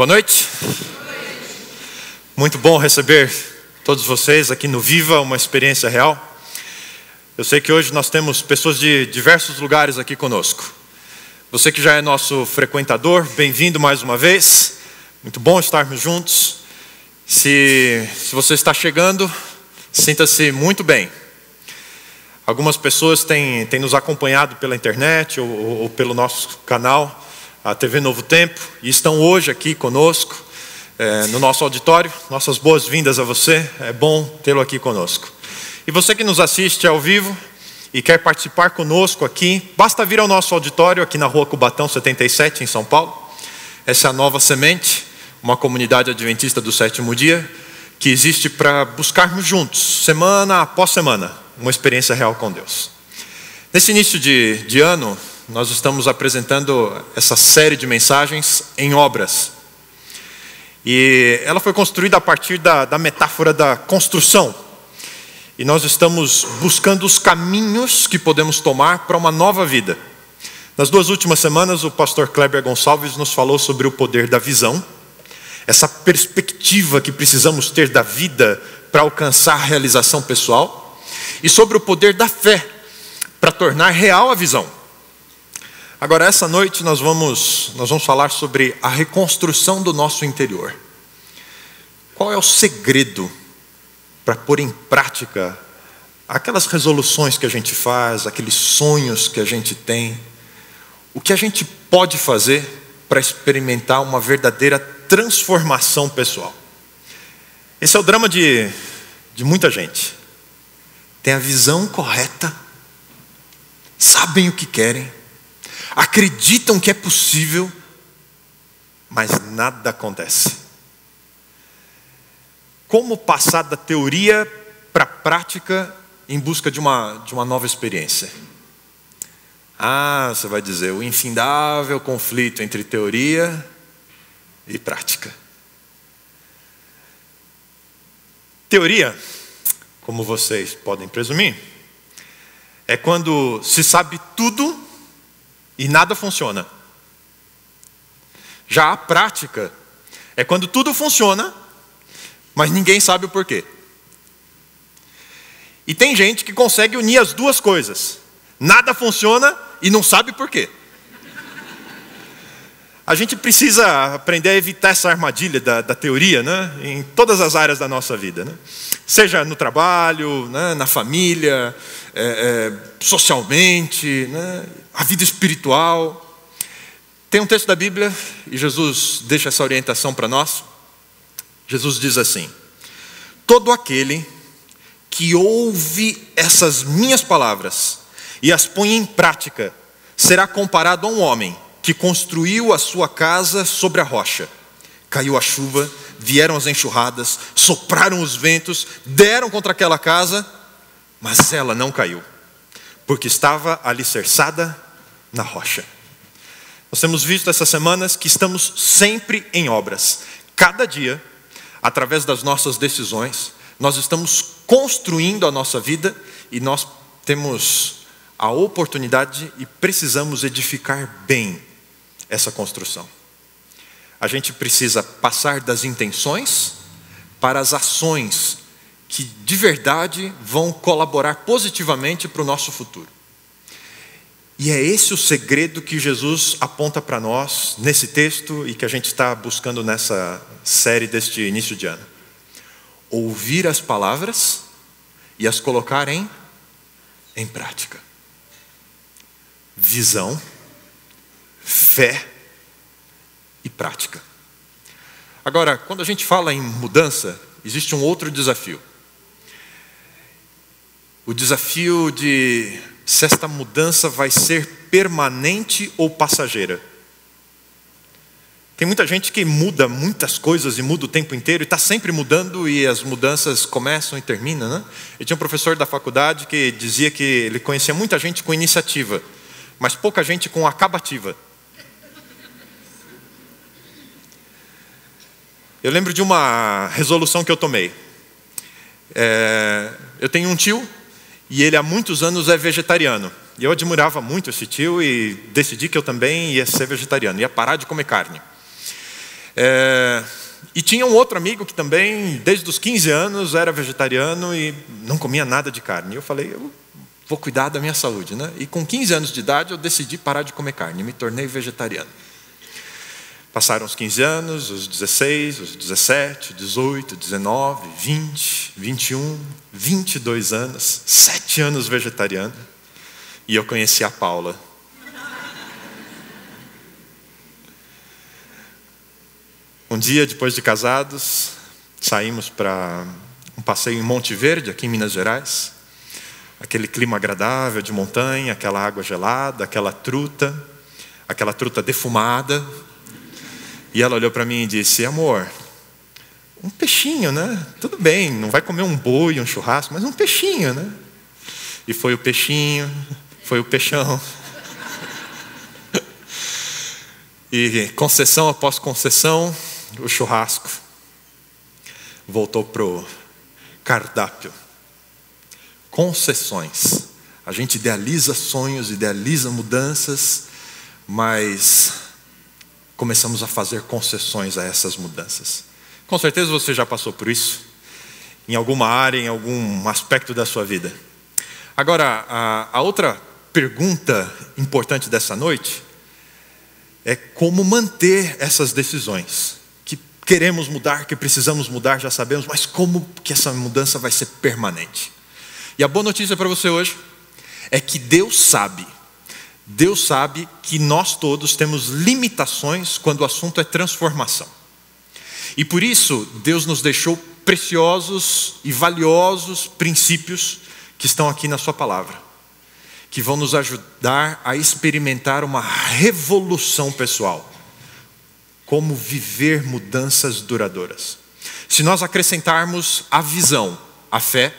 Boa noite. Muito bom receber todos vocês aqui no Viva, uma experiência real. Eu sei que hoje nós temos pessoas de diversos lugares aqui conosco. Você que já é nosso frequentador, bem-vindo mais uma vez. Muito bom estarmos juntos. Se, se você está chegando, sinta-se muito bem. Algumas pessoas têm, têm nos acompanhado pela internet ou, ou, ou pelo nosso canal a TV Novo Tempo, e estão hoje aqui conosco, é, no nosso auditório. Nossas boas-vindas a você, é bom tê-lo aqui conosco. E você que nos assiste ao vivo e quer participar conosco aqui, basta vir ao nosso auditório aqui na rua Cubatão 77, em São Paulo. Essa é a Nova Semente, uma comunidade adventista do sétimo dia, que existe para buscarmos juntos, semana após semana, uma experiência real com Deus. Nesse início de, de ano, nós estamos apresentando essa série de mensagens em obras. E ela foi construída a partir da, da metáfora da construção. E nós estamos buscando os caminhos que podemos tomar para uma nova vida. Nas duas últimas semanas, o pastor Kleber Gonçalves nos falou sobre o poder da visão, essa perspectiva que precisamos ter da vida para alcançar a realização pessoal, e sobre o poder da fé para tornar real a visão. Agora, essa noite nós vamos, nós vamos falar sobre a reconstrução do nosso interior. Qual é o segredo para pôr em prática aquelas resoluções que a gente faz, aqueles sonhos que a gente tem? O que a gente pode fazer para experimentar uma verdadeira transformação pessoal? Esse é o drama de, de muita gente. Tem a visão correta, sabem o que querem, acreditam que é possível, mas nada acontece. Como passar da teoria para a prática em busca de uma, de uma nova experiência? Ah, você vai dizer, o infindável conflito entre teoria e prática. Teoria, como vocês podem presumir, é quando se sabe tudo e nada funciona. Já a prática é quando tudo funciona, mas ninguém sabe o porquê. E tem gente que consegue unir as duas coisas. Nada funciona e não sabe porquê. A gente precisa aprender a evitar essa armadilha da, da teoria né? em todas as áreas da nossa vida. Né? Seja no trabalho, né? na família, é, é, socialmente, né? a vida espiritual. Tem um texto da Bíblia, e Jesus deixa essa orientação para nós. Jesus diz assim: Todo aquele que ouve essas minhas palavras e as põe em prática, será comparado a um homem que construiu a sua casa sobre a rocha. Caiu a chuva, vieram as enxurradas, sopraram os ventos, deram contra aquela casa, mas ela não caiu, porque estava alicerçada na rocha. Nós temos visto essas semanas que estamos sempre em obras. Cada dia, através das nossas decisões, nós estamos construindo a nossa vida e nós temos a oportunidade e precisamos edificar bem essa construção. A gente precisa passar das intenções para as ações que de verdade vão colaborar positivamente para o nosso futuro. E é esse o segredo que Jesus aponta para nós nesse texto e que a gente está buscando nessa série deste início de ano. Ouvir as palavras e as colocar em, em prática. Visão fé e prática. Agora, quando a gente fala em mudança, existe um outro desafio. O desafio de se esta mudança vai ser permanente ou passageira. Tem muita gente que muda muitas coisas e muda o tempo inteiro e está sempre mudando e as mudanças começam e terminam. Né? Eu tinha um professor da faculdade que dizia que ele conhecia muita gente com iniciativa, mas pouca gente com acabativa. Eu lembro de uma resolução que eu tomei. É, eu tenho um tio e ele há muitos anos é vegetariano. E eu admirava muito esse tio e decidi que eu também ia ser vegetariano, ia parar de comer carne. É, e tinha um outro amigo que também, desde os 15 anos, era vegetariano e não comia nada de carne. E eu falei, eu vou cuidar da minha saúde. Né? E com 15 anos de idade, eu decidi parar de comer carne, me tornei vegetariano. Passaram os 15 anos, os 16, os 17, 18, 19, 20, 21, 22 anos, sete anos vegetariano. E eu conheci a Paula. Um dia depois de casados, saímos para um passeio em Monte Verde, aqui em Minas Gerais. Aquele clima agradável de montanha, aquela água gelada, aquela truta, aquela truta defumada. E ela olhou para mim e disse: Amor, um peixinho, né? Tudo bem, não vai comer um boi, um churrasco, mas um peixinho, né? E foi o peixinho, foi o peixão. E concessão após concessão, o churrasco voltou para o cardápio. Concessões. A gente idealiza sonhos, idealiza mudanças, mas começamos a fazer concessões a essas mudanças. Com certeza você já passou por isso, em alguma área, em algum aspecto da sua vida. Agora, a, a outra pergunta importante dessa noite é como manter essas decisões queremos mudar, que precisamos mudar, já sabemos, mas como que essa mudança vai ser permanente? E a boa notícia para você hoje é que Deus sabe, Deus sabe que nós todos temos limitações quando o assunto é transformação. E por isso, Deus nos deixou preciosos e valiosos princípios que estão aqui na Sua palavra, que vão nos ajudar a experimentar uma revolução pessoal como viver mudanças duradouras. Se nós acrescentarmos a visão, a fé,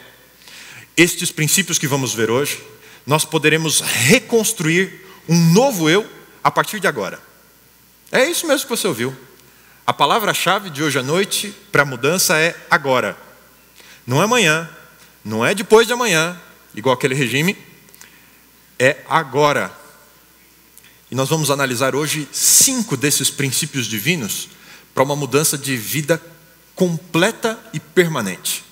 estes princípios que vamos ver hoje, nós poderemos reconstruir um novo eu a partir de agora. É isso mesmo que você ouviu. A palavra-chave de hoje à noite para a mudança é agora. Não é amanhã, não é depois de amanhã, igual aquele regime, é agora. E nós vamos analisar hoje cinco desses princípios divinos para uma mudança de vida completa e permanente.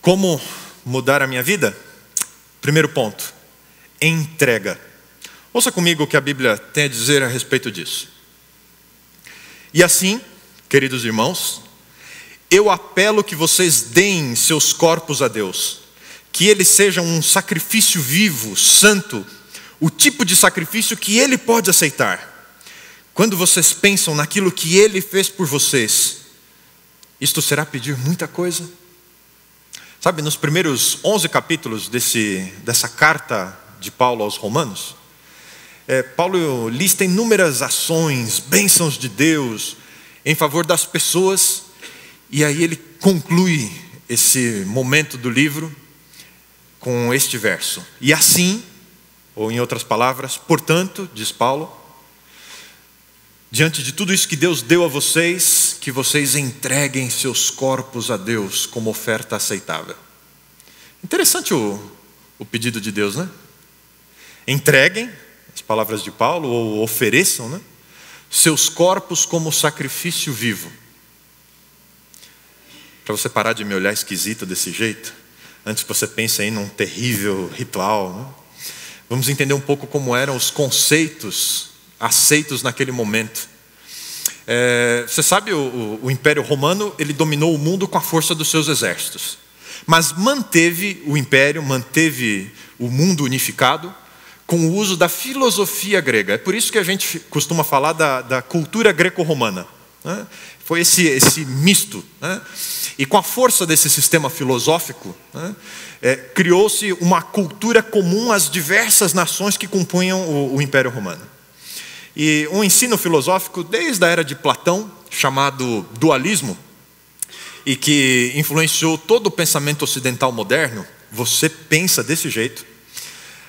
Como mudar a minha vida? Primeiro ponto: entrega. Ouça comigo o que a Bíblia tem a dizer a respeito disso. E assim, queridos irmãos, eu apelo que vocês deem seus corpos a Deus, que eles sejam um sacrifício vivo, santo o tipo de sacrifício que Ele pode aceitar. Quando vocês pensam naquilo que Ele fez por vocês, isto será pedir muita coisa? Sabe, nos primeiros 11 capítulos desse, dessa carta de Paulo aos Romanos, é, Paulo lista inúmeras ações, bênçãos de Deus em favor das pessoas, e aí ele conclui esse momento do livro com este verso: E assim ou, em outras palavras, portanto, diz Paulo, diante de tudo isso que Deus deu a vocês, que vocês entreguem seus corpos a Deus como oferta aceitável. Interessante o, o pedido de Deus, né? Entreguem, palavras de Paulo, ou ofereçam, né? Seus corpos como sacrifício vivo. Para você parar de me olhar esquisito desse jeito, antes que você pense aí num terrível ritual, né? Vamos entender um pouco como eram os conceitos aceitos naquele momento. É, você sabe, o, o, o Império Romano ele dominou o mundo com a força dos seus exércitos, mas manteve o império, manteve o mundo unificado com o uso da filosofia grega. É por isso que a gente costuma falar da, da cultura greco-romana. Né? Foi esse, esse misto. Né? E com a força desse sistema filosófico, né, é, criou-se uma cultura comum às diversas nações que compunham o, o Império Romano. E um ensino filosófico, desde a era de Platão, chamado dualismo, e que influenciou todo o pensamento ocidental moderno, você pensa desse jeito,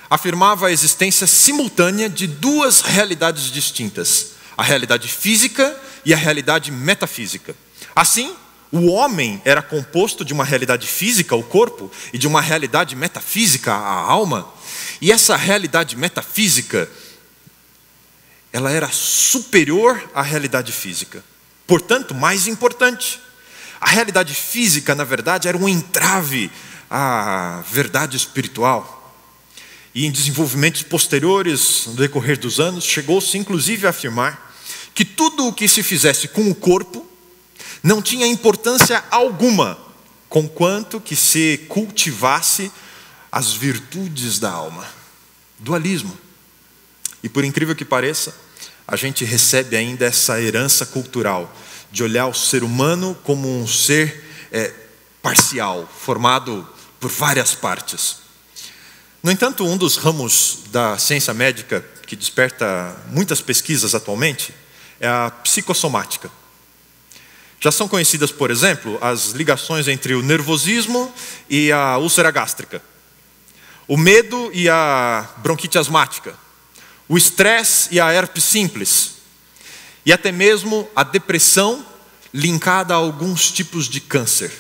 afirmava a existência simultânea de duas realidades distintas: a realidade física e a realidade metafísica. Assim, o homem era composto de uma realidade física, o corpo, e de uma realidade metafísica, a alma. E essa realidade metafísica, ela era superior à realidade física. Portanto, mais importante. A realidade física, na verdade, era um entrave à verdade espiritual. E em desenvolvimentos posteriores, no decorrer dos anos, chegou-se inclusive a afirmar que tudo o que se fizesse com o corpo não tinha importância alguma, conquanto que se cultivasse as virtudes da alma. Dualismo. E por incrível que pareça, a gente recebe ainda essa herança cultural de olhar o ser humano como um ser é, parcial, formado por várias partes. No entanto, um dos ramos da ciência médica que desperta muitas pesquisas atualmente é a psicossomática. Já são conhecidas, por exemplo, as ligações entre o nervosismo e a úlcera gástrica, o medo e a bronquite asmática, o estresse e a herpes simples, e até mesmo a depressão linkada a alguns tipos de câncer.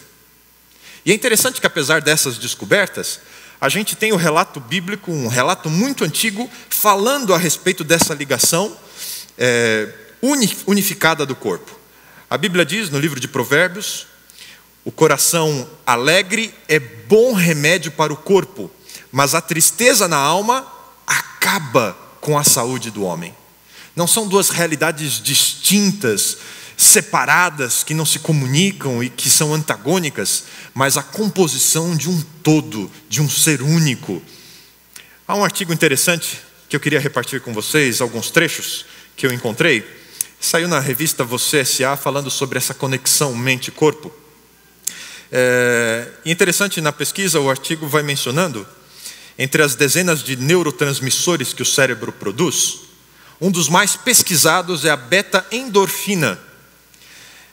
E é interessante que, apesar dessas descobertas, a gente tem o relato bíblico, um relato muito antigo, falando a respeito dessa ligação é, unificada do corpo. A Bíblia diz no livro de Provérbios: o coração alegre é bom remédio para o corpo, mas a tristeza na alma acaba com a saúde do homem. Não são duas realidades distintas, separadas, que não se comunicam e que são antagônicas, mas a composição de um todo, de um ser único. Há um artigo interessante que eu queria repartir com vocês, alguns trechos que eu encontrei. Saiu na revista Você S.A. falando sobre essa conexão mente-corpo. É interessante na pesquisa, o artigo vai mencionando entre as dezenas de neurotransmissores que o cérebro produz, um dos mais pesquisados é a beta-endorfina.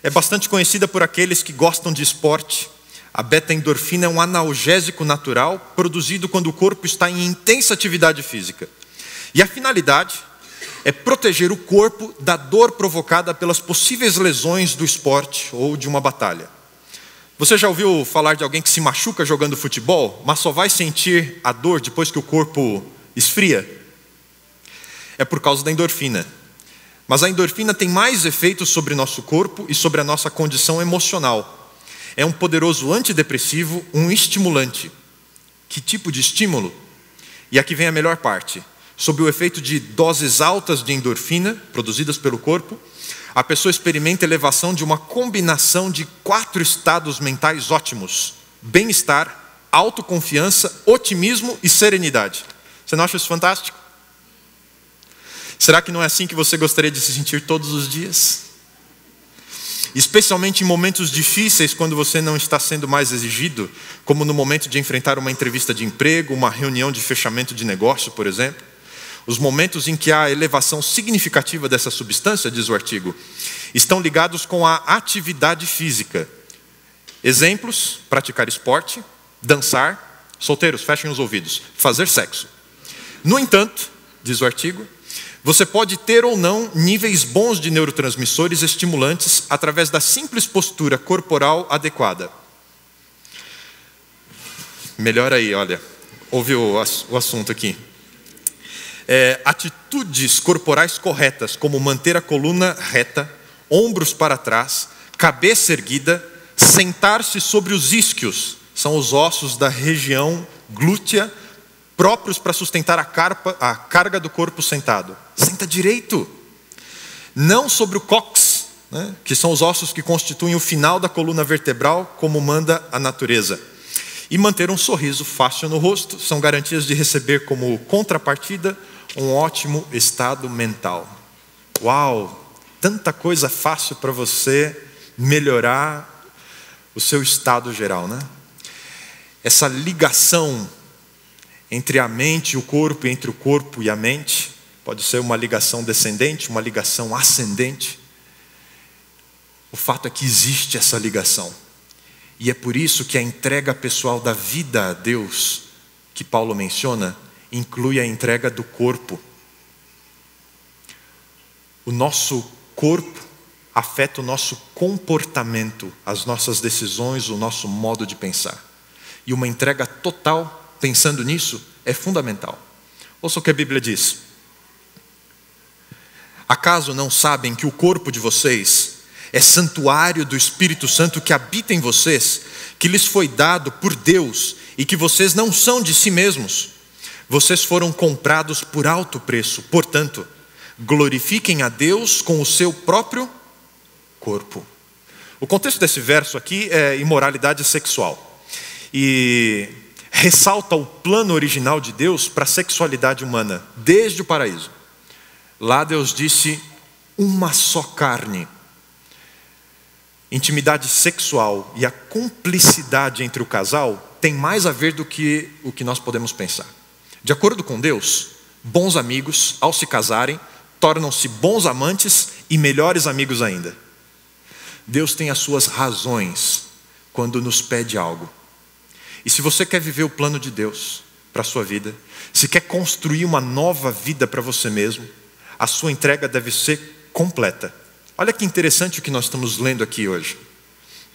É bastante conhecida por aqueles que gostam de esporte. A beta-endorfina é um analgésico natural produzido quando o corpo está em intensa atividade física. E a finalidade é proteger o corpo da dor provocada pelas possíveis lesões do esporte ou de uma batalha. Você já ouviu falar de alguém que se machuca jogando futebol, mas só vai sentir a dor depois que o corpo esfria? É por causa da endorfina. Mas a endorfina tem mais efeitos sobre nosso corpo e sobre a nossa condição emocional. É um poderoso antidepressivo, um estimulante. Que tipo de estímulo? E aqui vem a melhor parte. Sob o efeito de doses altas de endorfina produzidas pelo corpo, a pessoa experimenta elevação de uma combinação de quatro estados mentais ótimos: bem-estar, autoconfiança, otimismo e serenidade. Você não acha isso fantástico? Será que não é assim que você gostaria de se sentir todos os dias? Especialmente em momentos difíceis, quando você não está sendo mais exigido, como no momento de enfrentar uma entrevista de emprego, uma reunião de fechamento de negócio, por exemplo. Os momentos em que há elevação significativa dessa substância, diz o artigo, estão ligados com a atividade física. Exemplos: praticar esporte, dançar, solteiros, fechem os ouvidos, fazer sexo. No entanto, diz o artigo, você pode ter ou não níveis bons de neurotransmissores estimulantes através da simples postura corporal adequada. Melhor aí, olha, ouve o, o assunto aqui é, atitudes corporais corretas, como manter a coluna reta, ombros para trás, cabeça erguida, sentar-se sobre os isquios, são os ossos da região glútea, próprios para sustentar a, carpa, a carga do corpo sentado. Senta direito, não sobre o cox, né, que são os ossos que constituem o final da coluna vertebral, como manda a natureza. E manter um sorriso fácil no rosto são garantias de receber como contrapartida um ótimo estado mental. Uau, tanta coisa fácil para você melhorar o seu estado geral, né? Essa ligação entre a mente e o corpo, entre o corpo e a mente, pode ser uma ligação descendente, uma ligação ascendente. O fato é que existe essa ligação. E é por isso que a entrega pessoal da vida a Deus, que Paulo menciona, inclui a entrega do corpo. O nosso corpo afeta o nosso comportamento, as nossas decisões, o nosso modo de pensar. E uma entrega total, pensando nisso, é fundamental. Ouça o que a Bíblia diz. Acaso não sabem que o corpo de vocês é santuário do Espírito Santo que habita em vocês, que lhes foi dado por Deus e que vocês não são de si mesmos? Vocês foram comprados por alto preço, portanto, glorifiquem a Deus com o seu próprio corpo. O contexto desse verso aqui é imoralidade sexual. E ressalta o plano original de Deus para a sexualidade humana, desde o paraíso. Lá Deus disse: uma só carne. Intimidade sexual e a cumplicidade entre o casal tem mais a ver do que o que nós podemos pensar. De acordo com Deus, bons amigos, ao se casarem, tornam-se bons amantes e melhores amigos ainda. Deus tem as suas razões quando nos pede algo. E se você quer viver o plano de Deus para a sua vida, se quer construir uma nova vida para você mesmo, a sua entrega deve ser completa. Olha que interessante o que nós estamos lendo aqui hoje.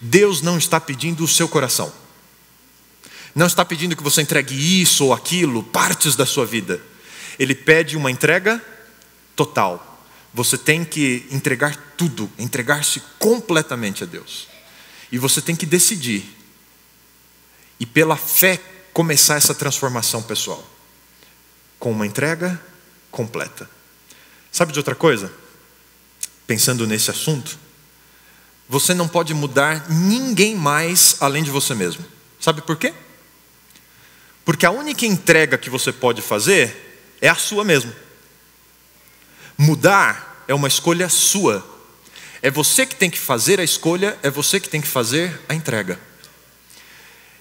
Deus não está pedindo o seu coração. Não está pedindo que você entregue isso ou aquilo, partes da sua vida. Ele pede uma entrega total. Você tem que entregar tudo, entregar-se completamente a Deus. E você tem que decidir. E pela fé começar essa transformação pessoal. Com uma entrega completa. Sabe de outra coisa? Pensando nesse assunto, você não pode mudar ninguém mais além de você mesmo. Sabe por quê? Porque a única entrega que você pode fazer é a sua mesmo. Mudar é uma escolha sua. É você que tem que fazer a escolha, é você que tem que fazer a entrega.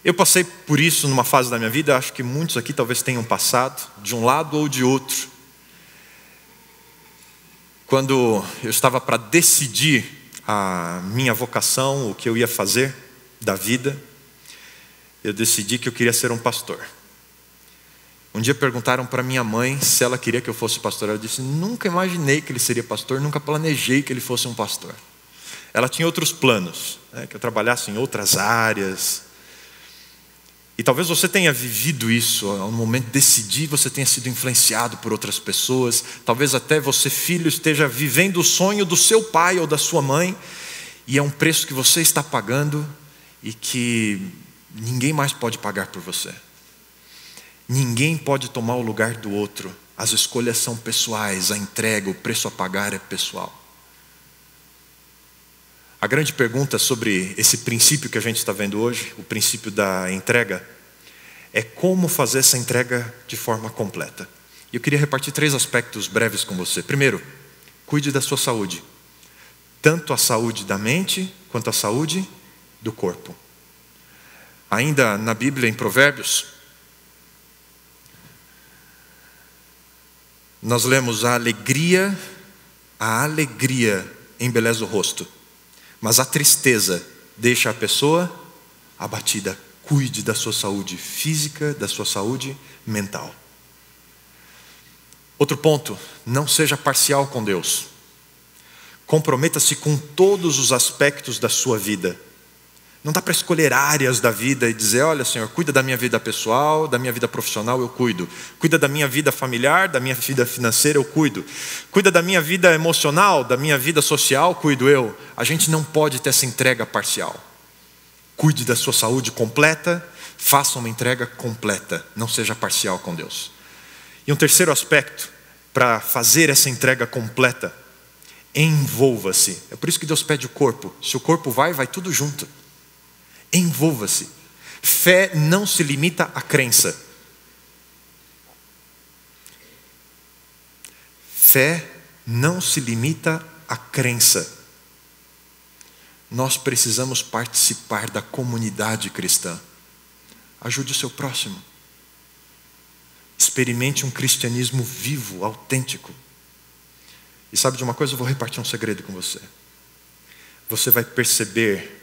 Eu passei por isso numa fase da minha vida, acho que muitos aqui talvez tenham passado, de um lado ou de outro. Quando eu estava para decidir a minha vocação, o que eu ia fazer da vida, eu decidi que eu queria ser um pastor. Um dia perguntaram para minha mãe se ela queria que eu fosse pastor. Ela disse: Nunca imaginei que ele seria pastor, nunca planejei que ele fosse um pastor. Ela tinha outros planos, né, que eu trabalhasse em outras áreas. E talvez você tenha vivido isso, no momento de decidir, você tenha sido influenciado por outras pessoas. Talvez até você, filho, esteja vivendo o sonho do seu pai ou da sua mãe, e é um preço que você está pagando e que ninguém mais pode pagar por você. Ninguém pode tomar o lugar do outro. As escolhas são pessoais, a entrega, o preço a pagar é pessoal. A grande pergunta sobre esse princípio que a gente está vendo hoje, o princípio da entrega, é como fazer essa entrega de forma completa. E eu queria repartir três aspectos breves com você. Primeiro, cuide da sua saúde, tanto a saúde da mente quanto a saúde do corpo. Ainda na Bíblia, em Provérbios, nós lemos a alegria, a alegria embeleza o rosto, mas a tristeza deixa a pessoa abatida. Cuide da sua saúde física, da sua saúde mental. Outro ponto, não seja parcial com Deus. Comprometa-se com todos os aspectos da sua vida. Não dá para escolher áreas da vida e dizer: olha, Senhor, cuida da minha vida pessoal, da minha vida profissional, eu cuido. Cuida da minha vida familiar, da minha vida financeira, eu cuido. Cuida da minha vida emocional, da minha vida social, cuido eu. A gente não pode ter essa entrega parcial. Cuide da sua saúde completa, faça uma entrega completa, não seja parcial com Deus. E um terceiro aspecto para fazer essa entrega completa, envolva-se. É por isso que Deus pede o corpo. Se o corpo vai, vai tudo junto. Envolva-se. Fé não se limita à crença. Fé não se limita à crença. Nós precisamos participar da comunidade cristã. Ajude o seu próximo. Experimente um cristianismo vivo, autêntico. E sabe de uma coisa? Eu vou repartir um segredo com você. Você vai perceber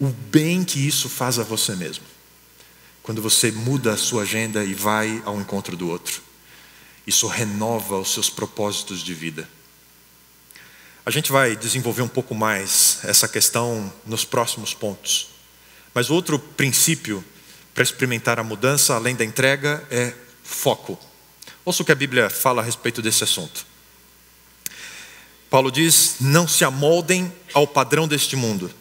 o bem que isso faz a você mesmo. Quando você muda a sua agenda e vai ao encontro do outro, isso renova os seus propósitos de vida. A gente vai desenvolver um pouco mais essa questão nos próximos pontos. Mas outro princípio para experimentar a mudança, além da entrega, é foco. Ouça o que a Bíblia fala a respeito desse assunto. Paulo diz: não se amoldem ao padrão deste mundo,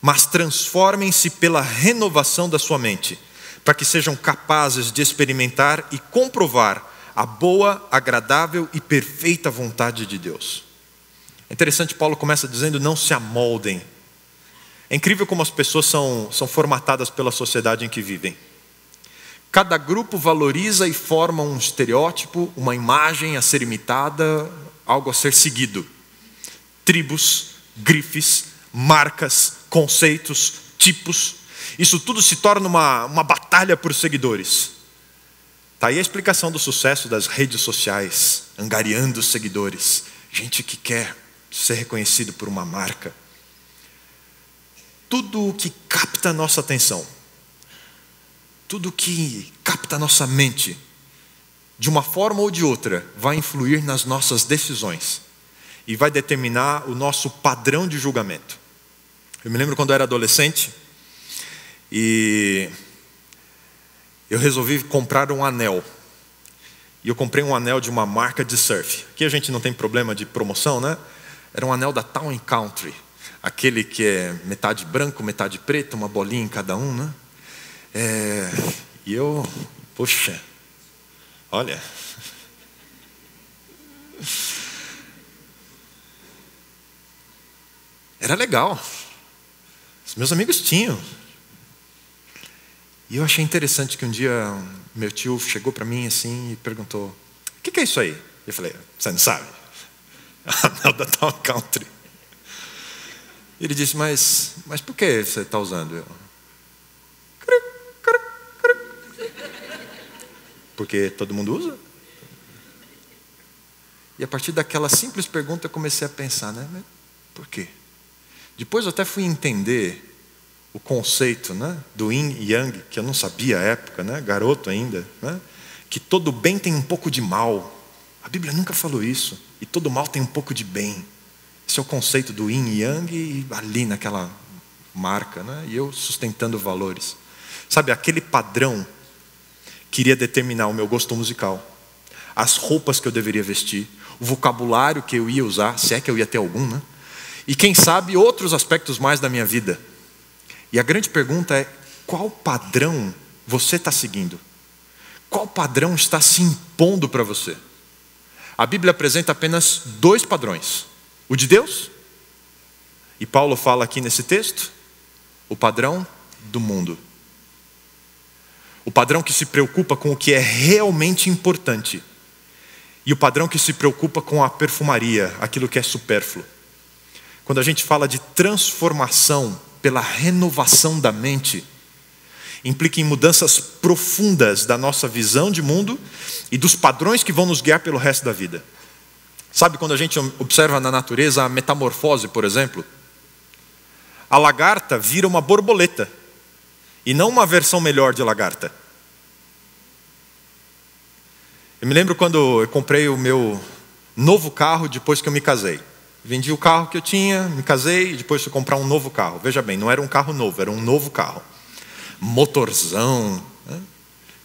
mas transformem-se pela renovação da sua mente, para que sejam capazes de experimentar e comprovar a boa, agradável e perfeita vontade de Deus. É interessante, Paulo começa dizendo: não se amoldem. É incrível como as pessoas são, são formatadas pela sociedade em que vivem. Cada grupo valoriza e forma um estereótipo, uma imagem a ser imitada, algo a ser seguido. Tribos, grifes, marcas, conceitos, tipos. Isso tudo se torna uma, uma batalha por seguidores. Está aí a explicação do sucesso das redes sociais, angariando seguidores. Gente que quer ser reconhecido por uma marca. Tudo o que capta a nossa atenção tudo que capta a nossa mente, de uma forma ou de outra, vai influir nas nossas decisões e vai determinar o nosso padrão de julgamento. Eu me lembro quando eu era adolescente e eu resolvi comprar um anel. E eu comprei um anel de uma marca de surf. Aqui a gente não tem problema de promoção, né? Era um anel da Town Country, aquele que é metade branco, metade preto, uma bolinha em cada um, né? É, e eu, poxa, olha. Era legal. Os meus amigos tinham. E eu achei interessante que um dia meu tio chegou para mim assim e perguntou: O que, que, é isso aí? Eu falei: Você não sabe? Anel da Town Country. Ele disse: Mas, mas por que você está usando? Eu, Porque todo mundo usa. E a partir daquela simples pergunta eu comecei a pensar, né? Por quê? Depois eu até fui entender o conceito né, do yin e yang, que eu não sabia à época, né, garoto ainda, né, que todo bem tem um pouco de mal. A Bíblia nunca falou isso. E todo mal tem um pouco de bem. Esse é o conceito do yin e yang e ali naquela marca, né, e eu sustentando valores. Sabe, aquele padrão queria determinar o meu gosto musical, as roupas que eu deveria vestir, o vocabulário que eu ia usar, se é que eu ia ter algum, né? E quem sabe outros aspectos mais da minha vida. E a grande pergunta é: qual padrão você está seguindo? Qual padrão está se impondo para você? A Bíblia apresenta apenas dois padrões: o de Deus, e Paulo fala aqui nesse texto, o padrão do mundo. O padrão que se preocupa com o que é realmente importante. E o padrão que se preocupa com a perfumaria, aquilo que é supérfluo. Quando a gente fala de transformação pela renovação da mente, implica em mudanças profundas da nossa visão de mundo e dos padrões que vão nos guiar pelo resto da vida. Sabe quando a gente observa na natureza a metamorfose, por exemplo? A lagarta vira uma borboleta e não uma versão melhor de lagarta. Eu me lembro quando eu comprei o meu novo carro depois que eu me casei. Vendi o carro que eu tinha, me casei e depois fui comprar um novo carro. Veja bem, não era um carro novo, era um novo carro. Motorzão. Né?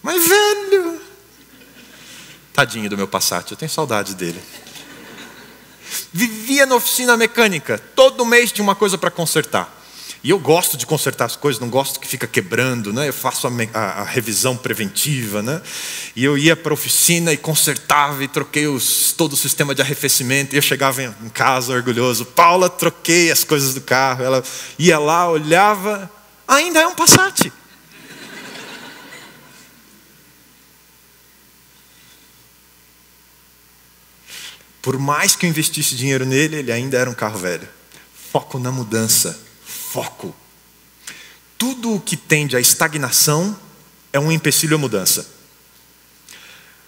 Mas velho. Tadinho do meu Passat, eu tenho saudade dele. Vivia na oficina mecânica, todo mês tinha uma coisa para consertar. E eu gosto de consertar as coisas, não gosto que fica quebrando, né? Eu faço a, a, a revisão preventiva, né? E eu ia para a oficina e consertava e troquei os, todo o sistema de arrefecimento. E eu chegava em casa orgulhoso, Paula, troquei as coisas do carro. Ela ia lá, olhava, ainda é um Passat. Por mais que eu investisse dinheiro nele, ele ainda era um carro velho. Foco na mudança foco. Tudo o que tende à estagnação é um empecilho à mudança.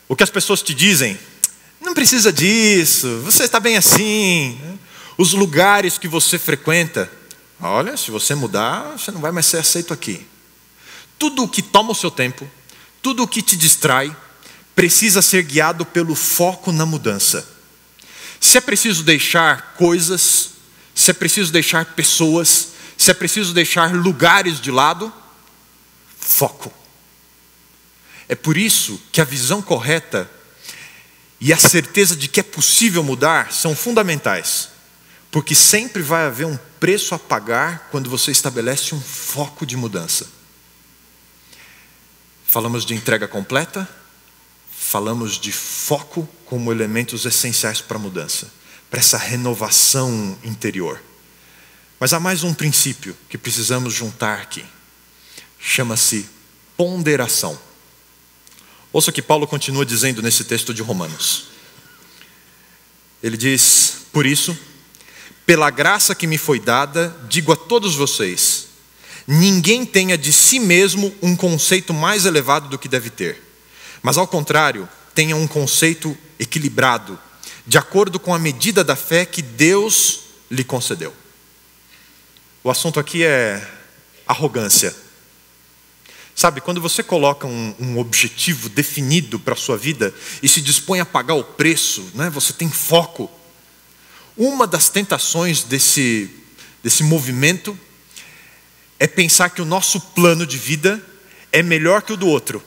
O que as pessoas te dizem, não precisa disso, você está bem assim. Os lugares que você frequenta, olha, se você mudar, você não vai mais ser aceito aqui. Tudo o que toma o seu tempo, tudo o que te distrai, precisa ser guiado pelo foco na mudança. Se é preciso deixar coisas, se é preciso deixar pessoas, se é preciso deixar lugares de lado, foco. É por isso que a visão correta e a certeza de que é possível mudar são fundamentais. porque sempre vai haver um preço a pagar quando você estabelece um foco de mudança. Falamos de entrega completa, falamos de foco como elementos essenciais para a mudança, para essa renovação interior. Mas há mais um princípio que precisamos juntar aqui. Chama-se ponderação. Ouça o que Paulo continua dizendo nesse texto de Romanos. Ele diz: Por isso, pela graça que me foi dada, digo a todos vocês: ninguém tenha de si mesmo um conceito mais elevado do que deve ter, mas ao contrário, tenha um conceito equilibrado, de acordo com a medida da fé que Deus lhe concedeu. O assunto aqui é arrogância. Sabe, quando você coloca um, um objetivo definido para a sua vida e se dispõe a pagar o preço, né, você tem foco. Uma das tentações desse, desse movimento é pensar que o nosso plano de vida é melhor que o do outro.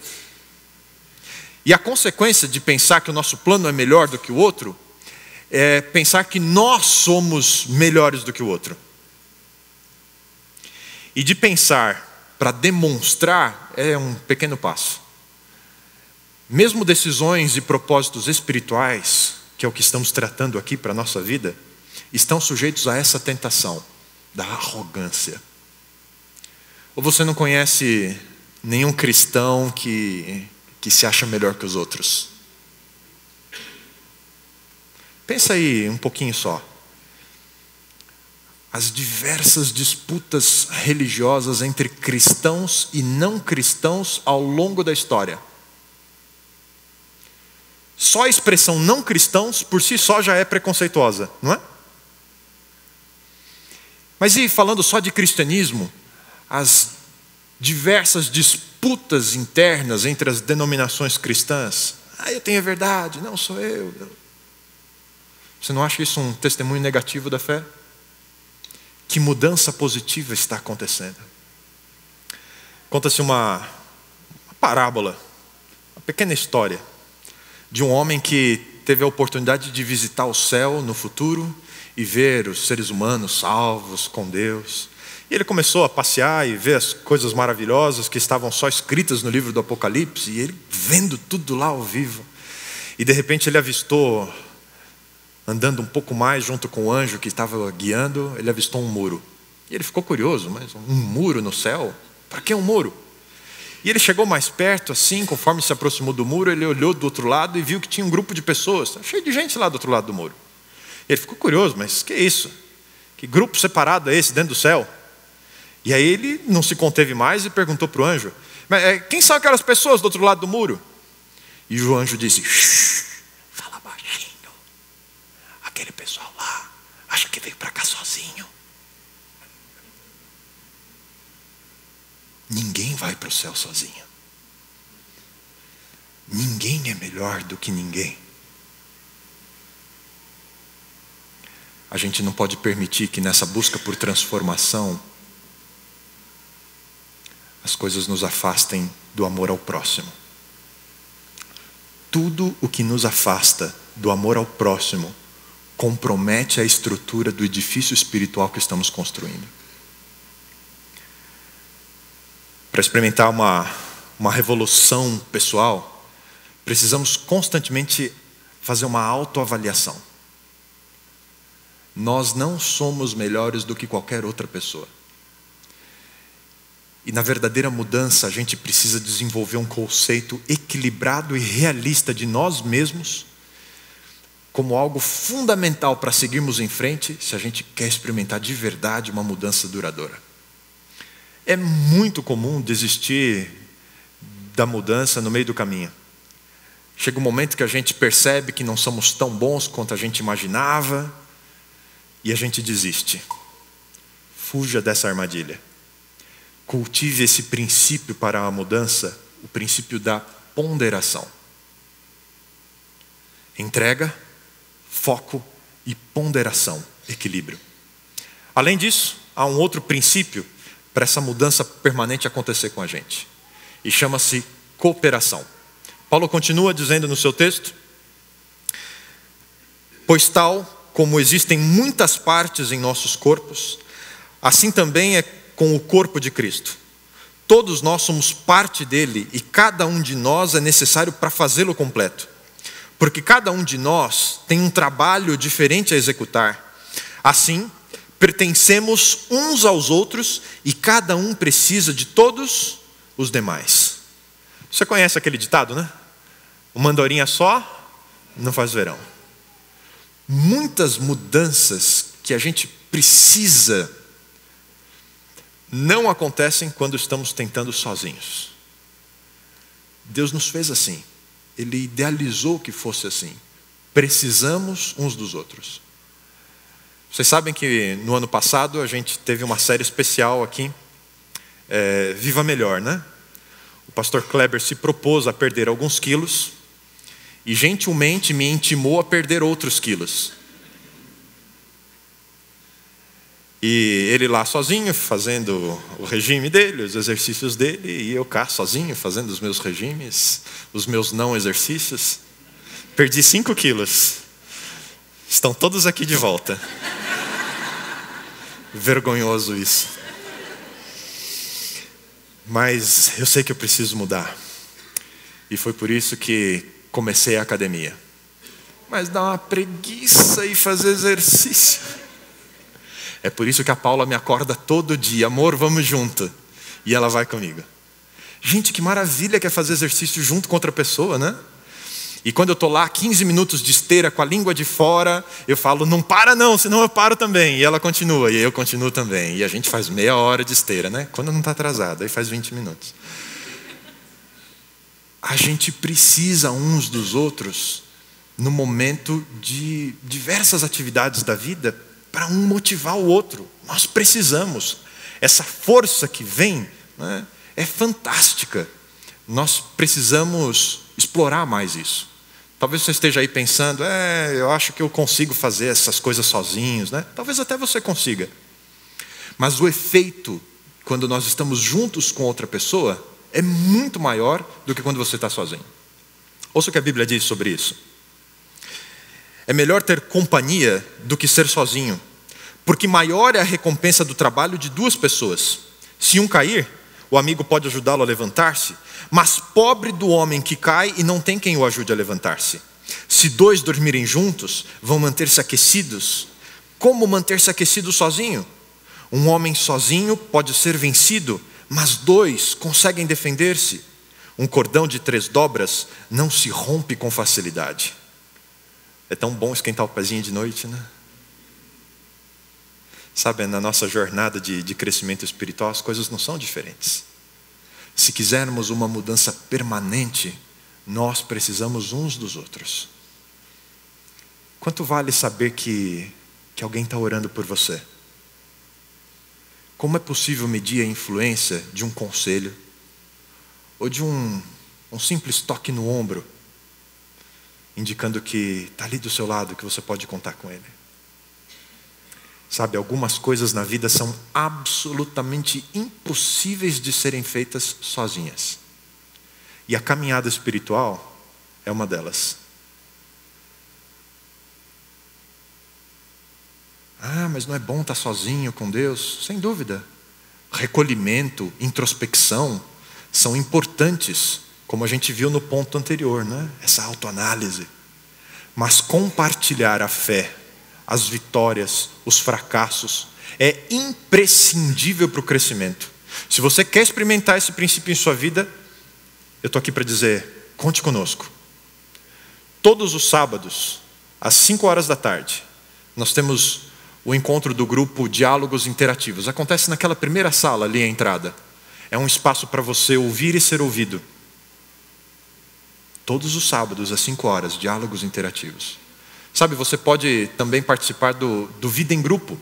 E a consequência de pensar que o nosso plano é melhor do que o outro é pensar que nós somos melhores do que o outro. E de pensar para demonstrar é um pequeno passo. Mesmo decisões e propósitos espirituais, que é o que estamos tratando aqui para a nossa vida, estão sujeitos a essa tentação da arrogância. Ou você não conhece nenhum cristão que, que se acha melhor que os outros? Pensa aí um pouquinho só as diversas disputas religiosas entre cristãos e não cristãos ao longo da história. Só a expressão não cristãos por si só já é preconceituosa, não é? Mas e falando só de cristianismo, as diversas disputas internas entre as denominações cristãs. Ah, eu tenho a verdade, não sou eu. Você não acha isso um testemunho negativo da fé? Que mudança positiva está acontecendo? Conta-se uma, uma parábola, uma pequena história, de um homem que teve a oportunidade de visitar o céu no futuro e ver os seres humanos salvos com Deus. E ele começou a passear e ver as coisas maravilhosas que estavam só escritas no livro do Apocalipse, e ele vendo tudo lá ao vivo. E de repente ele avistou andando um pouco mais junto com o anjo que estava guiando, ele avistou um muro. E ele ficou curioso, mas um muro no céu? Para que um muro? E ele chegou mais perto, assim, conforme se aproximou do muro, ele olhou do outro lado e viu que tinha um grupo de pessoas, cheio de gente lá do outro lado do muro. Ele ficou curioso, mas que é isso? Que grupo separado é esse dentro do céu? E aí ele não se conteve mais e perguntou para o anjo: Mas eh, quem são aquelas pessoas do outro lado do muro? E o anjo disse: aquele pessoal lá acha que veio para cá sozinho. Ninguém vai para o céu sozinho. Ninguém é melhor do que ninguém. A gente não pode permitir que nessa busca por transformação as coisas nos afastem do amor ao próximo. Tudo o que nos afasta do amor ao próximo compromete a estrutura do edifício espiritual que estamos construindo. Para experimentar uma, uma revolução pessoal, precisamos constantemente fazer uma autoavaliação. Nós não somos melhores do que qualquer outra pessoa. E na verdadeira mudança, a gente precisa desenvolver um conceito equilibrado e realista de nós mesmos como algo fundamental para seguirmos em frente se a gente quer experimentar de verdade uma mudança duradoura. É muito comum desistir da mudança no meio do caminho. Chega um momento que a gente percebe que não somos tão bons quanto a gente imaginava e a gente desiste. Fuja dessa armadilha. Cultive esse princípio para a mudança, o princípio da ponderação. Entrega foco e ponderação, equilíbrio. Além disso, há um outro princípio para essa mudança permanente acontecer com a gente, e chama-se cooperação. Paulo continua dizendo no seu texto: Pois tal como existem muitas partes em nossos corpos, assim também é com o corpo de Cristo. Todos nós somos parte dele e cada um de nós é necessário para fazê-lo completo. Porque cada um de nós tem um trabalho diferente a executar. Assim, pertencemos uns aos outros e cada um precisa de todos os demais. Você conhece aquele ditado, né? Uma andorinha só não faz verão. Muitas mudanças que a gente precisa não acontecem quando estamos tentando sozinhos. Deus nos fez assim. Ele idealizou que fosse assim. Precisamos uns dos outros. Vocês sabem que no ano passado a gente teve uma série especial aqui, é, Viva Melhor, né? O pastor Kleber se propôs a perder alguns quilos e gentilmente me intimou a perder outros quilos. E ele lá sozinho, fazendo o regime dele, os exercícios dele, e eu cá sozinho, fazendo os meus regimes, os meus não exercícios. Perdi cinco quilos. Estão todos aqui de volta. Vergonhoso isso. Mas eu sei que eu preciso mudar. E foi por isso que comecei a academia. Mas dá uma preguiça e fazer exercício. É por isso que a Paula me acorda todo dia, amor, vamos junto. E ela vai comigo. Gente, que maravilha que é fazer exercício junto com outra pessoa, né? E quando eu estou lá, 15 minutos de esteira com a língua de fora, eu falo, não para não, senão eu paro também. E ela continua, e eu continuo também. E a gente faz meia hora de esteira, né? Quando não está atrasado, aí faz 20 minutos. A gente precisa uns dos outros no momento de diversas atividades da vida para um motivar o outro. Nós precisamos. Essa força que vem né, é fantástica. Nós precisamos explorar mais isso. Talvez você esteja aí pensando, é, eu acho que eu consigo fazer essas coisas sozinhos, né? Talvez até você consiga. Mas o efeito quando nós estamos juntos com outra pessoa é muito maior do que quando você está sozinho. Ouça o que a Bíblia diz sobre isso. É melhor ter companhia do que ser sozinho, porque maior é a recompensa do trabalho de duas pessoas. Se um cair, o amigo pode ajudá-lo a levantar-se, mas pobre do homem que cai e não tem quem o ajude a levantar-se. Se dois dormirem juntos, vão manter-se aquecidos. Como manter-se aquecido sozinho? Um homem sozinho pode ser vencido, mas dois conseguem defender-se. Um cordão de três dobras não se rompe com facilidade. É tão bom esquentar o pezinho de noite, né? Sabe, na nossa jornada de, de crescimento espiritual, as coisas não são diferentes. Se quisermos uma mudança permanente, nós precisamos uns dos outros. Quanto vale saber que, que alguém está orando por você? Como é possível medir a influência de um conselho ou de um, um simples toque no ombro, indicando que está ali do seu lado, que você pode contar com ele? Sabe, algumas coisas na vida são absolutamente impossíveis de serem feitas sozinhas. E a caminhada espiritual é uma delas. Ah, mas não é bom estar sozinho com Deus? Sem dúvida. Recolhimento, introspecção são importantes, como a gente viu no ponto anterior, né? essa autoanálise. Mas compartilhar a fé as vitórias, os fracassos, é imprescindível para o crescimento. Se você quer experimentar esse princípio em sua vida, eu estou aqui para dizer: conte conosco. Todos os sábados, às 5 horas da tarde, nós temos o encontro do grupo Diálogos Interativos. Acontece naquela primeira sala ali à entrada. É um espaço para você ouvir e ser ouvido. Todos os sábados, às 5 horas, diálogos interativos. Sabe, você pode também participar do, do Vida em Grupo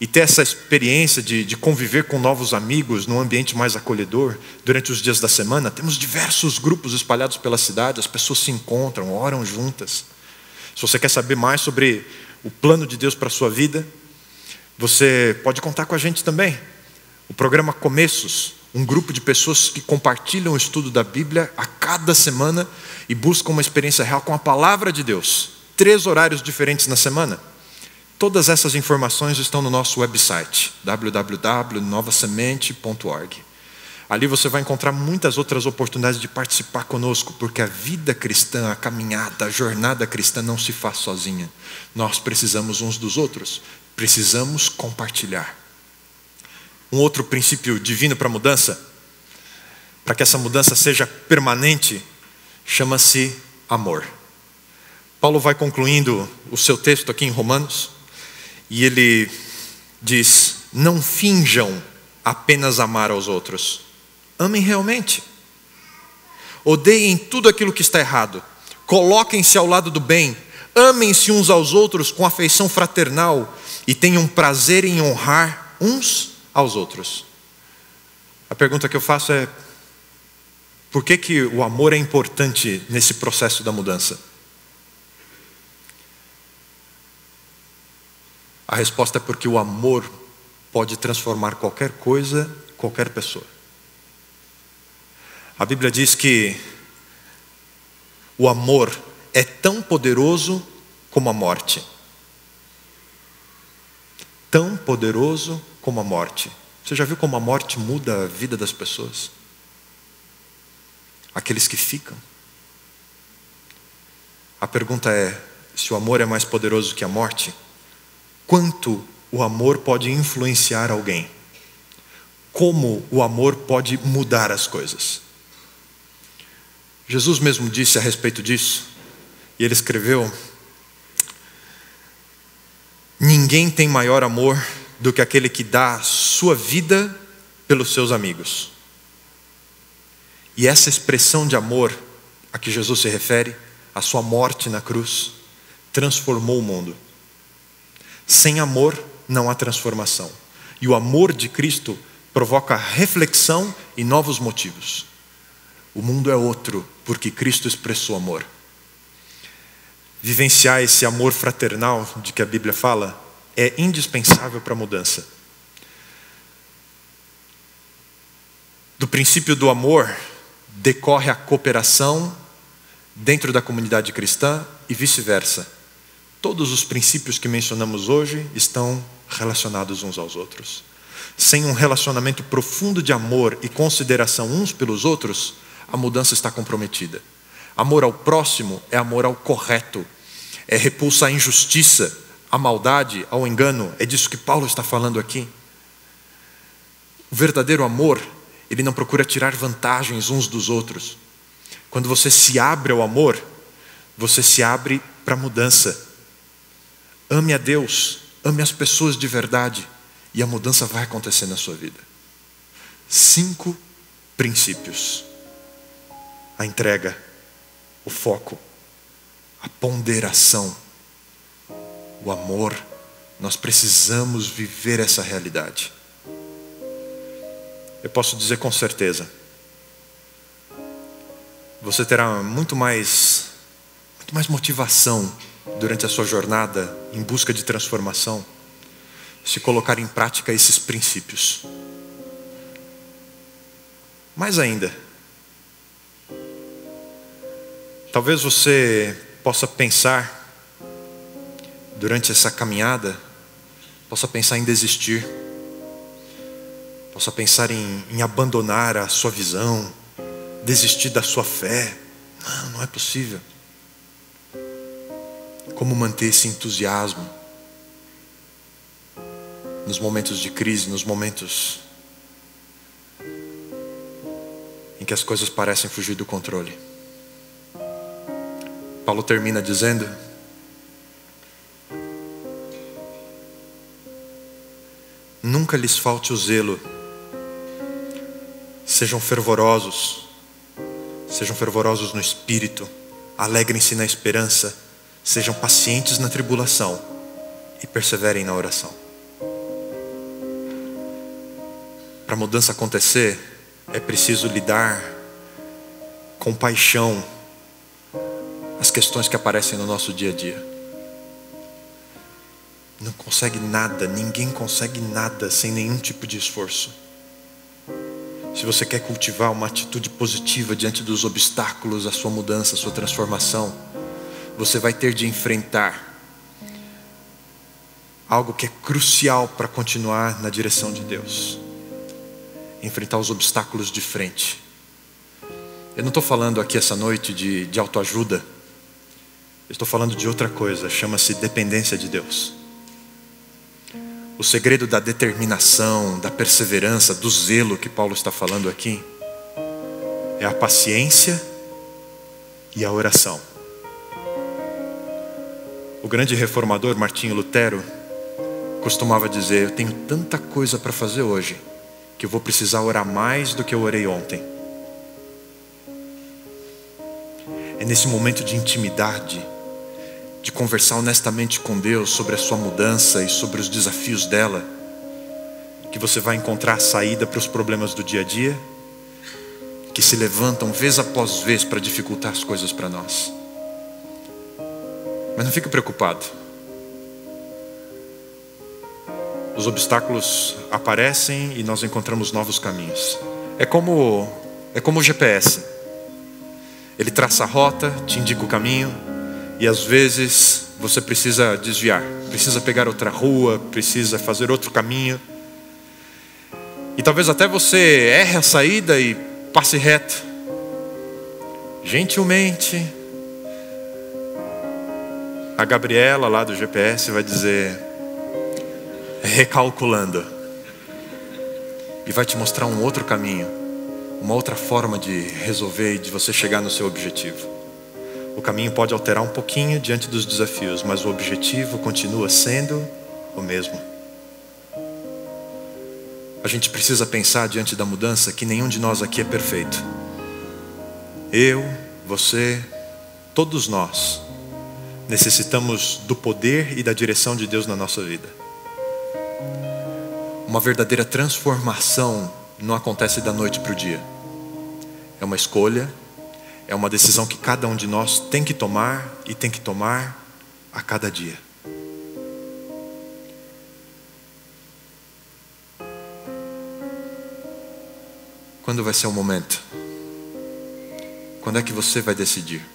e ter essa experiência de, de conviver com novos amigos num ambiente mais acolhedor durante os dias da semana. Temos diversos grupos espalhados pela cidade, as pessoas se encontram, oram juntas. Se você quer saber mais sobre o plano de Deus para a sua vida, você pode contar com a gente também. O programa Começos, um grupo de pessoas que compartilham o estudo da Bíblia a cada semana e buscam uma experiência real com a palavra de Deus três horários diferentes na semana. Todas essas informações estão no nosso website, www.novasemente.org. Ali você vai encontrar muitas outras oportunidades de participar conosco, porque a vida cristã, a caminhada, a jornada cristã não se faz sozinha. Nós precisamos uns dos outros, precisamos compartilhar. Um outro princípio divino para a mudança, para que essa mudança seja permanente, chama-se amor. Paulo vai concluindo o seu texto aqui em Romanos e ele diz: Não finjam apenas amar aos outros, amem realmente. Odeiem tudo aquilo que está errado, coloquem-se ao lado do bem, amem-se uns aos outros com afeição fraternal e tenham prazer em honrar uns aos outros. A pergunta que eu faço é: por que, que o amor é importante nesse processo da mudança? A resposta é porque o amor pode transformar qualquer coisa, qualquer pessoa. A Bíblia diz que o amor é tão poderoso como a morte. Tão poderoso como a morte. Você já viu como a morte muda a vida das pessoas? Aqueles que ficam. A pergunta é: se o amor é mais poderoso que a morte, quanto o amor pode influenciar alguém, como o amor pode mudar as coisas. Jesus mesmo disse a respeito disso, e ele escreveu: Ninguém tem maior amor do que aquele que dá sua vida pelos seus amigos. E essa expressão de amor a que Jesus se refere, a sua morte na cruz, transformou o mundo. Sem amor não há transformação. E o amor de Cristo provoca reflexão e novos motivos. O mundo é outro porque Cristo expressou amor. Vivenciar esse amor fraternal de que a Bíblia fala é indispensável para a mudança. Do princípio do amor decorre a cooperação dentro da comunidade cristã e vice-versa. Todos os princípios que mencionamos hoje estão relacionados uns aos outros. Sem um relacionamento profundo de amor e consideração uns pelos outros, a mudança está comprometida. Amor ao próximo é amor ao correto, é repulsa à injustiça, à maldade, ao engano. É disso que Paulo está falando aqui. O verdadeiro amor, ele não procura tirar vantagens uns dos outros. Quando você se abre ao amor, você se abre para a mudança. Ame a Deus, ame as pessoas de verdade, e a mudança vai acontecer na sua vida. Cinco princípios: a entrega, o foco, a ponderação, o amor. Nós precisamos viver essa realidade. Eu posso dizer com certeza, você terá muito mais, muito mais motivação durante a sua jornada em busca de transformação, se colocar em prática esses princípios. Mais ainda, talvez você possa pensar, durante essa caminhada, possa pensar em desistir, possa pensar em, em abandonar a sua visão, desistir da sua fé. Não, não é possível. Como manter esse entusiasmo nos momentos de crise, nos momentos em que as coisas parecem fugir do controle. Paulo termina dizendo: Nunca lhes falte o zelo, sejam fervorosos, sejam fervorosos no espírito, alegrem-se na esperança Sejam pacientes na tribulação e perseverem na oração. Para a mudança acontecer, é preciso lidar com paixão as questões que aparecem no nosso dia a dia. Não consegue nada, ninguém consegue nada sem nenhum tipo de esforço. Se você quer cultivar uma atitude positiva diante dos obstáculos à sua mudança, à sua transformação, você vai ter de enfrentar algo que é crucial para continuar na direção de Deus. Enfrentar os obstáculos de frente. Eu não estou falando aqui essa noite de, de autoajuda. Eu estou falando de outra coisa, chama-se dependência de Deus. O segredo da determinação, da perseverança, do zelo que Paulo está falando aqui é a paciência e a oração. O grande reformador Martinho Lutero costumava dizer: Eu tenho tanta coisa para fazer hoje que eu vou precisar orar mais do que eu orei ontem. É nesse momento de intimidade, de conversar honestamente com Deus sobre a sua mudança e sobre os desafios dela, que você vai encontrar saída para os problemas do dia a dia que se levantam vez após vez para dificultar as coisas para nós. Mas não fique preocupado. Os obstáculos aparecem e nós encontramos novos caminhos. É como é como o GPS. Ele traça a rota, te indica o caminho e às vezes você precisa desviar, precisa pegar outra rua, precisa fazer outro caminho. E talvez até você erre a saída e passe reto. Gentilmente, a Gabriela lá do GPS vai dizer, recalculando, e vai te mostrar um outro caminho, uma outra forma de resolver e de você chegar no seu objetivo. O caminho pode alterar um pouquinho diante dos desafios, mas o objetivo continua sendo o mesmo. A gente precisa pensar diante da mudança que nenhum de nós aqui é perfeito. Eu, você, todos nós necessitamos do poder e da direção de Deus na nossa vida. Uma verdadeira transformação não acontece da noite para o dia. É uma escolha, é uma decisão que cada um de nós tem que tomar e tem que tomar a cada dia. Quando vai ser o momento? Quando é que você vai decidir?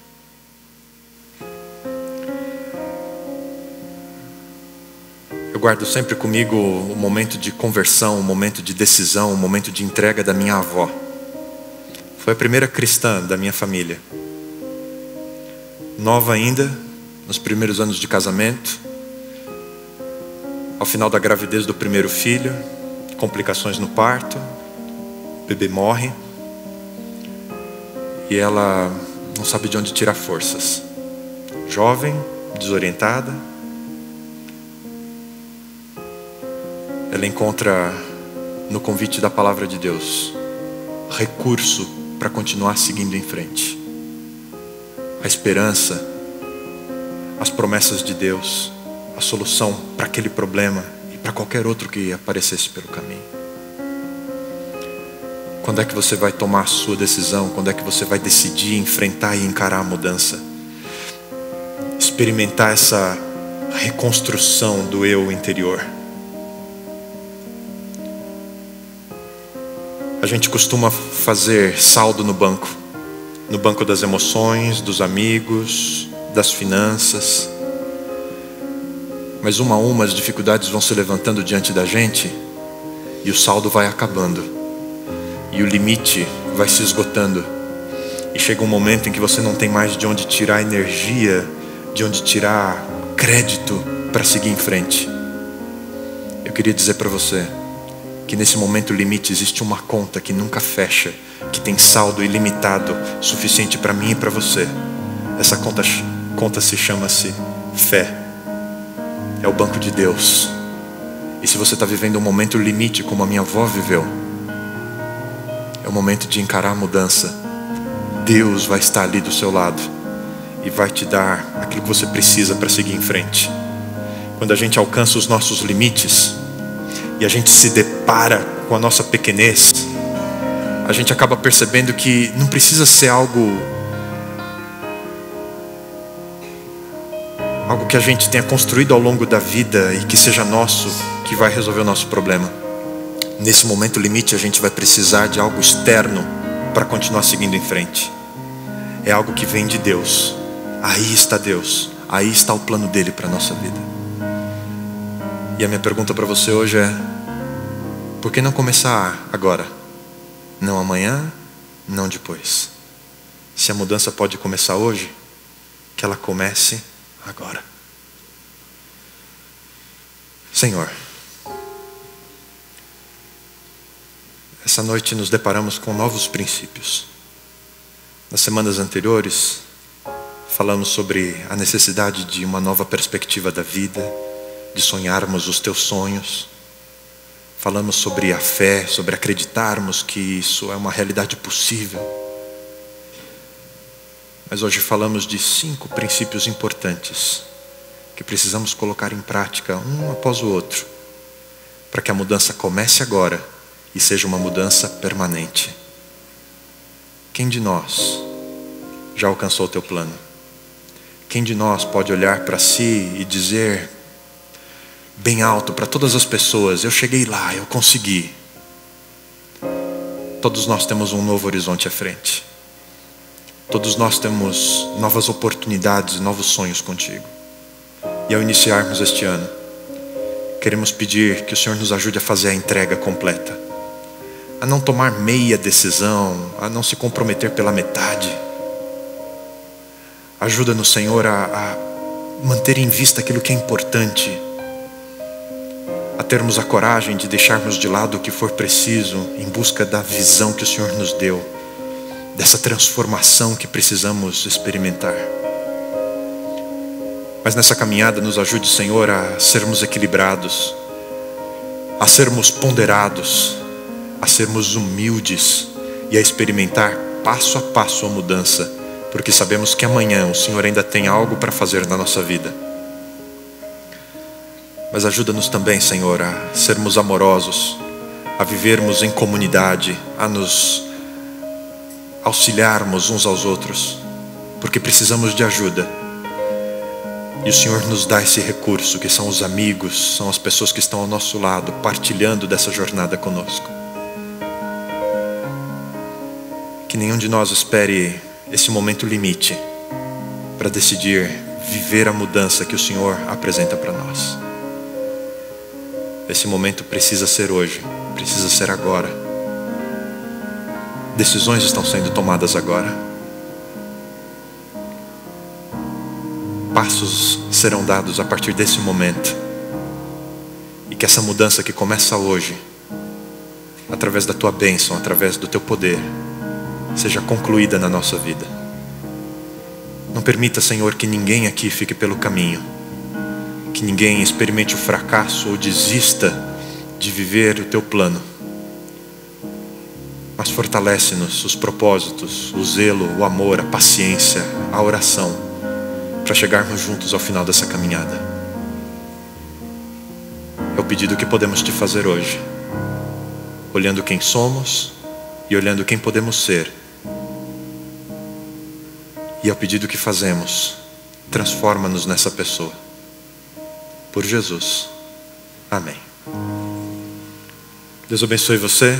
Eu guardo sempre comigo o momento de conversão, o momento de decisão, o momento de entrega da minha avó. Foi a primeira cristã da minha família. Nova ainda, nos primeiros anos de casamento, ao final da gravidez do primeiro filho, complicações no parto, bebê morre e ela não sabe de onde tirar forças. Jovem, desorientada, ela encontra no convite da palavra de Deus recurso para continuar seguindo em frente. A esperança, as promessas de Deus, a solução para aquele problema e para qualquer outro que aparecesse pelo caminho. Quando é que você vai tomar a sua decisão? Quando é que você vai decidir enfrentar e encarar a mudança? Experimentar essa reconstrução do eu interior. A gente costuma fazer saldo no banco, no banco das emoções, dos amigos, das finanças. Mas uma a uma as dificuldades vão se levantando diante da gente e o saldo vai acabando e o limite vai se esgotando. E chega um momento em que você não tem mais de onde tirar energia, de onde tirar crédito para seguir em frente. Eu queria dizer para você que nesse momento limite existe uma conta que nunca fecha, que tem saldo ilimitado, suficiente para mim e para você. Essa conta, conta se chama-se fé. É o banco de Deus. E se você está vivendo um momento limite, como a minha avó viveu, é o momento de encarar a mudança. Deus vai estar ali do seu lado e vai te dar aquilo que você precisa para seguir em frente. Quando a gente alcança os nossos limites e a gente se depara com a nossa pequenez, a gente acaba percebendo que não precisa ser algo algo que a gente tenha construído ao longo da vida e que seja nosso que vai resolver o nosso problema. Nesse momento limite, a gente vai precisar de algo externo para continuar seguindo em frente. É algo que vem de Deus. Aí está Deus. Aí está o plano dele para nossa vida. E a minha pergunta para você hoje é: por que não começar agora? Não amanhã, não depois. Se a mudança pode começar hoje, que ela comece agora. Senhor, essa noite nos deparamos com novos princípios. Nas semanas anteriores, falamos sobre a necessidade de uma nova perspectiva da vida, de sonharmos os teus sonhos. Falamos sobre a fé, sobre acreditarmos que isso é uma realidade possível. Mas hoje falamos de cinco princípios importantes que precisamos colocar em prática um após o outro, para que a mudança comece agora e seja uma mudança permanente. Quem de nós já alcançou o teu plano? Quem de nós pode olhar para si e dizer, bem alto para todas as pessoas: Eu cheguei lá, eu consegui. Todos nós temos um novo horizonte à frente. Todos nós temos novas oportunidades, novos sonhos contigo. E ao iniciarmos este ano, queremos pedir que o Senhor nos ajude a fazer a entrega completa, a não tomar meia decisão, a não se comprometer pela metade. Ajuda-nos, Senhor, a, a manter em vista aquilo que é importante a termos a coragem de deixarmos de lado o que for preciso em busca da visão que o Senhor nos deu, dessa transformação que precisamos experimentar. Mas nessa caminhada nos ajude, Senhor, a sermos equilibrados, a sermos ponderados, a sermos humildes e a experimentar passo a passo a mudança, porque sabemos que amanhã o Senhor ainda tem algo para fazer na nossa vida. Mas ajuda-nos também, Senhor, a sermos amorosos, a vivermos em comunidade, a nos auxiliarmos uns aos outros, porque precisamos de ajuda. E o Senhor nos dá esse recurso, que são os amigos, são as pessoas que estão ao nosso lado, partilhando dessa jornada conosco. Que nenhum de nós espere esse momento limite para decidir viver a mudança que o Senhor apresenta para nós. Esse momento precisa ser hoje, precisa ser agora. Decisões estão sendo tomadas agora. Passos serão dados a partir desse momento. E que essa mudança que começa hoje, através da tua bênção, através do teu poder, seja concluída na nossa vida. Não permita, Senhor, que ninguém aqui fique pelo caminho que ninguém experimente o fracasso ou desista de viver o teu plano. Mas fortalece-nos os propósitos, o zelo, o amor, a paciência, a oração, para chegarmos juntos ao final dessa caminhada. É o pedido que podemos te fazer hoje, olhando quem somos e olhando quem podemos ser. E é o pedido que fazemos, transforma-nos nessa pessoa por Jesus. Amém. Deus abençoe você.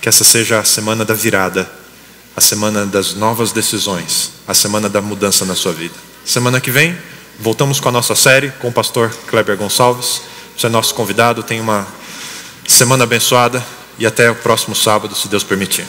Que essa seja a semana da virada, a semana das novas decisões, a semana da mudança na sua vida. Semana que vem, voltamos com a nossa série com o pastor Kleber Gonçalves. Você é nosso convidado. Tenha uma semana abençoada e até o próximo sábado, se Deus permitir.